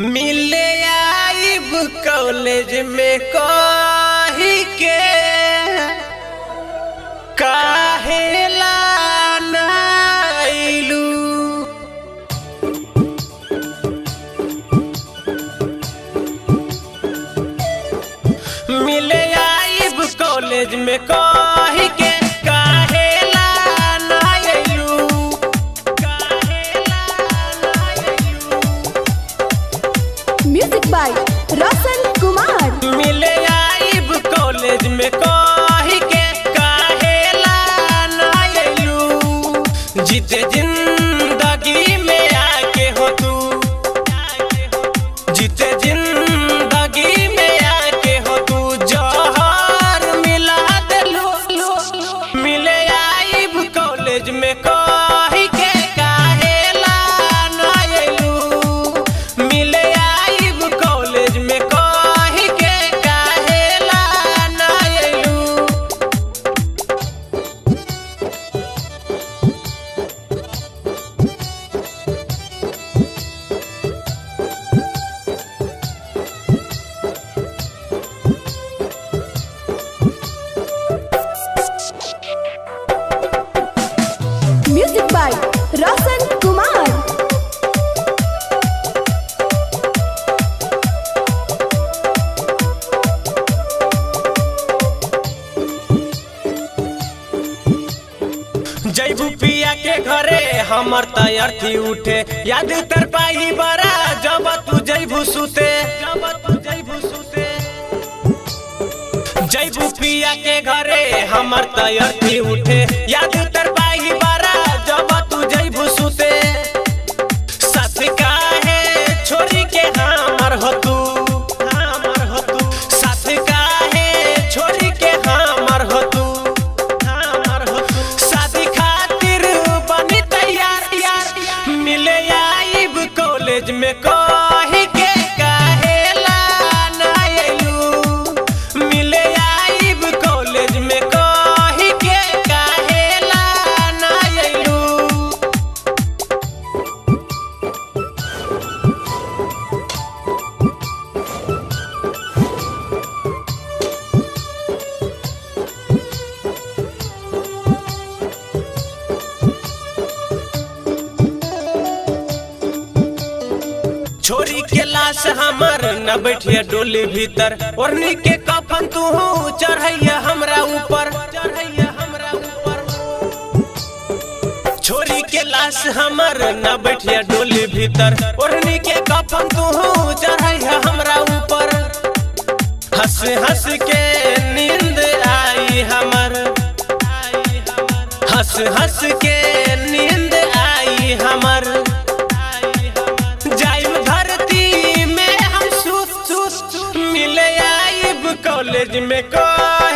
मिले आइब कॉलेज में कही के। काहेला मिले आइब कॉलेज में कही के। जैबू पिया के घरे, हमर तयर्थी उठे। याद कर पाई बरा, जब तू जैबू सुते। जब तू जैबू सुते जैबू पिया के घरे, हमर तयर्थी उठे। याद कर पाई बरा में छोरी के लाश हमर, न बैठिया डोली भीतर। ओढ़नी के कफन तू चढ़ैया हमरा ऊपर। चढ़ैया हमरा ऊपर। छोरी के लाश हमर, न बैठिया डोली भीतर। ओढ़नी के कफन तू चढ़ैया हमरा ऊपर। हंस हंस के नींद आई हमर। हंस हंस के नींद आई हमर। कॉलेज में कही के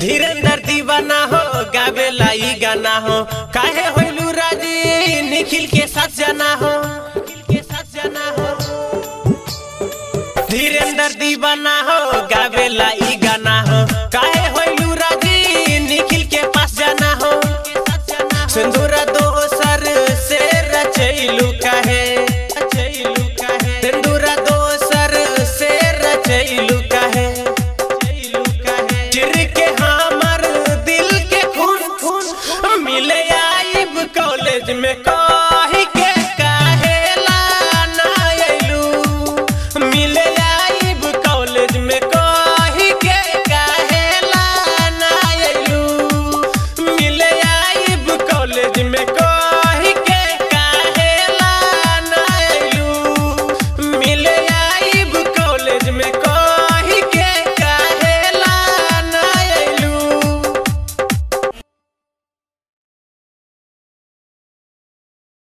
धीरेन्द्र दीवाना हो गावे लाई गाना हो। काहे होलू राज़ी, निखिल के साथ जाना हो। धीरेन्द्र दीवाना हो गावेला ई